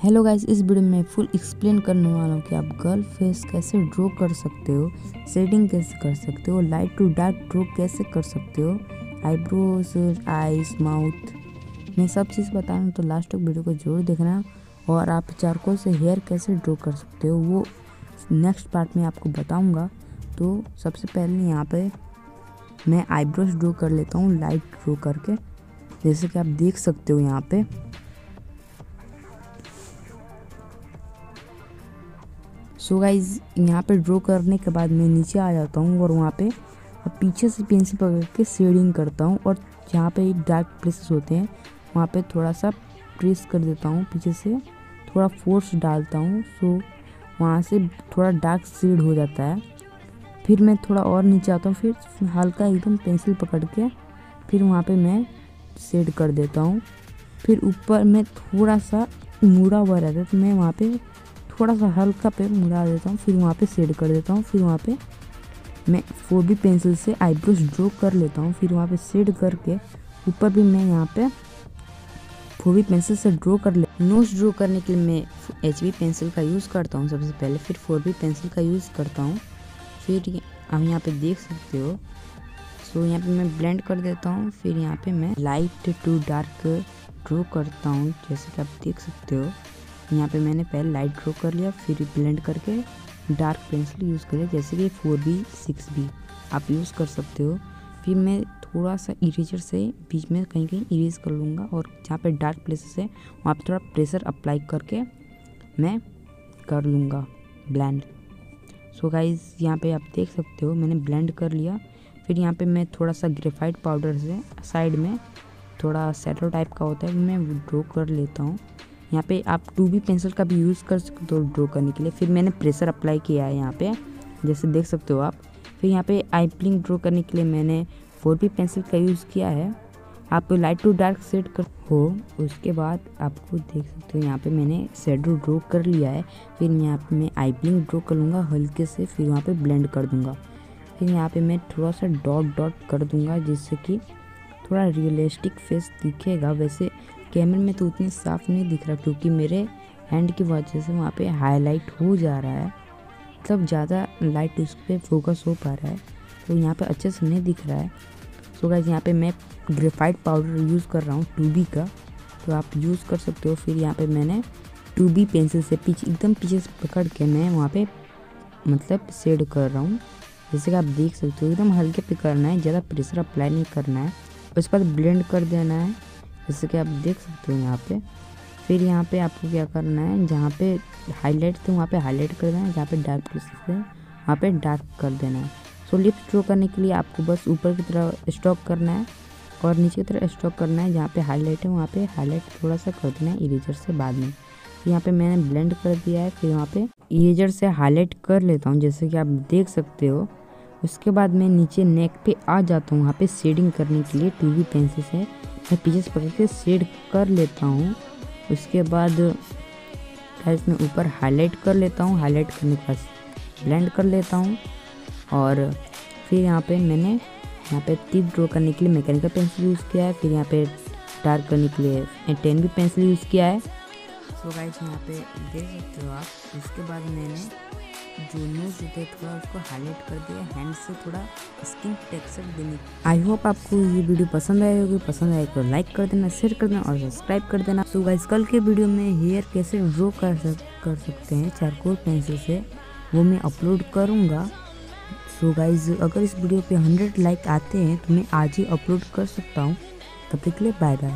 Hello guys इस video में full explain करने वाला हूँ कि आप गर्ल फेस कैसे ड्रॉ कर सकते हो शेडिंग कैसे कर सकते हो लाइट टू डार्क ड्रॉ कैसे कर सकते हो आईब्रोज आईज माउथ मैं सब चीज़ बता रहा हूँ तो लास्ट तक वीडियो को ज़रूर देखना और आप चारकोल से हेयर कैसे ड्रॉ कर सकते हो, वो नेक्स्ट पार्ट में आपको बताऊँगा। तो सबसे पहले यहाँ पे मैं आईब्रोज ड्रॉ कर लेता हूँ लाइट ड्रॉ करके, जैसे कि आप देख सकते हो यहाँ पे। सो गाइज़ यहाँ पे ड्रॉ करने के बाद मैं नीचे आ जाता हूँ और वहाँ पे अब पीछे से पेंसिल पकड़ के शेडिंग करता हूँ और जहाँ पे डार्क प्लेसेस होते हैं, वहाँ पे थोड़ा सा प्रेस कर देता हूँ, पीछे से थोड़ा फोर्स डालता हूँ सो वहाँ से थोड़ा डार्क शेड हो जाता है। फिर मैं थोड़ा और नीचे आता हूँ, फिर हल्का एकदम पेंसिल पकड़ के फिर वहाँ पे मैं शेड कर देता हूँ। फिर ऊपर में थोड़ा सा मुड़ा हुआ रहता है तो मैं वहाँ पे थोड़ा सा हल्का पे मुड़ा देता हूँ, फिर वहाँ पे शेड कर देता हूँ, फिर वहाँ पे मैं फोर बी पेंसिल से आईब्रोज ड्रॉ कर लेता हूँ, फिर वहाँ पे शेड करके ऊपर भी मैं यहाँ पे फोर बी पेंसिल से ड्रॉ कर ले नोज़ ड्रॉ करने के लिए मैं एच बी पेंसिल का यूज़ करता हूँ सबसे पहले, फिर फोर बी पेंसिल का यूज़ करता हूँ, फिर आप यहाँ पे देख सकते हो। सो यहाँ पे मैं ब्लेंड कर देता हूँ, फिर यहाँ पे मैं लाइट टू डार्क ड्रॉ करता हूँ, जैसे कि आप देख सकते हो। यहाँ पे मैंने पहले लाइट ड्रॉ कर लिया, फिर ब्लेंड करके डार्क पेंसिल यूज़ करिए, जैसे कि फोर बी सिक्स बी आप यूज़ कर सकते हो। फिर मैं थोड़ा सा इरेजर से बीच में कहीं कहीं इरेज कर लूँगा और जहाँ पे डार्क प्लेसेस है, वहाँ पे थोड़ा प्रेशर अप्लाई करके मैं कर लूँगा ब्लेंड सो गाइज़ यहाँ पे आप देख सकते हो, मैंने ब्लेंड कर लिया। फिर यहाँ पे मैं थोड़ा सा ग्रेफाइट पाउडर से साइड में थोड़ा सेटो टाइप का होता है, मैं ड्रॉ कर लेता हूँ। यहाँ पे आप टू बी पेंसिल का भी यूज़ कर सकते हो ड्रॉ करने के लिए। फिर मैंने प्रेशर अप्लाई किया है यहाँ पे, जैसे देख सकते हो आप। फिर यहाँ पे आई प्लिंग ड्रॉ करने के लिए मैंने फोर बी पेंसिल का यूज़ किया है। आप लाइट टू डार्क सेट कर, हो, उसके बाद आपको देख सकते हो यहाँ पे मैंने शेडो ड्रॉ कर लिया है। फिर यहाँ पे मैं आई प्लिंग ड्रॉ कर लूँगा हल्के से, फिर वहाँ पे ब्लेंड कर दूँगा। फिर यहाँ पे मैं थोड़ा सा डॉट डॉट कर दूँगा, जिससे कि थोड़ा रियलिस्टिक फेस दिखेगा। वैसे कैमरे में तो उतनी साफ़ नहीं दिख रहा, क्योंकि मेरे हैंड की वजह से वहाँ पे हाईलाइट हो जा रहा है। मतलब ज़्यादा लाइट उस पर फोकस हो पा रहा है तो यहाँ पे अच्छे से नहीं दिख रहा है। सो गाइज़ यहाँ पे मैं ग्रेफाइट पाउडर यूज़ कर रहा हूँ टू का तो आप यूज़ कर सकते हो। फिर यहाँ पे मैंने टू बी पेंसिल से पीछे, एकदम पीछे से पकड़ के मैं वहाँ पे मतलब शेड कर रहा हूँ। जैसे कि आप देख सकते हो, एकदम हल्के पे करना है, ज़्यादा प्रेशर अप्लाई नहीं करना है। उसके बाद ब्लेंड कर देना है। जैसे कि आप देख सकते हो यहाँ पे। फिर यहाँ पे आपको क्या करना है, जहाँ पे हाईलाइट थे, वहाँ पे हाईलाइट कर देना है, जहाँ पे डार्क थे, वहाँ पे डार्क कर देना है। सो लिप्स ड्रो करने के लिए आपको बस ऊपर की तरफ़ स्टॉक करना है और नीचे की तरफ़ स्टॉक करना है। जहाँ पे हाईलाइट है, वहाँ पे हाईलाइट थोड़ा सा कर देना है इरेजर से बाद में। यहाँ पे मैंने ब्लेंड कर दिया है, फिर वहाँ पे इरेजर से हाईलाइट कर लेता हूँ। जैसे कि आप देख सकते हो उसके बाद मैं नीचे नेक पे आ जाता हूँ। वहाँ पे शेडिंग करने के लिए टू पेंसिल से। मैं पीछे से पकड़ के शेड कर लेता हूँ। उसके बाद में ऊपर हाईलाइट कर लेता हूँ। हाईलाइट करने के बाद ब्लेंड कर लेता हूँ। और फिर यहाँ पे मैंने, यहाँ पे टिप ड्रॉ करने के लिए मैकेनिकल पेंसिल यूज़ किया है। फिर यहाँ पे डार्क करने के लिए टेन भी पेंसिल यूज़ किया है। सो गाइस यहाँ पे देख सकते हो आप। इसके बाद मैंने जो न्यूज़ होते थोड़ा उसको हाईलाइट कर दिया हैंड से थोड़ा स्किन टेक्सचर देने आई होप आपको ये वीडियो पसंद आए होगी। पसंद आए तो लाइक कर देना शेयर कर देना और सब्सक्राइब कर देना। सो गाइस कल के वीडियो में हेयर कैसे ड्रॉ कर सक कर सकते हैं चारकोल पेंसिल से वो मैं अपलोड करूँगा। सो गाइज़ अगर इस वीडियो पे हंड्रेड लाइक आते हैं तो मैं आज ही अपलोड कर सकता हूँ। तब तक के लिए बाय बाय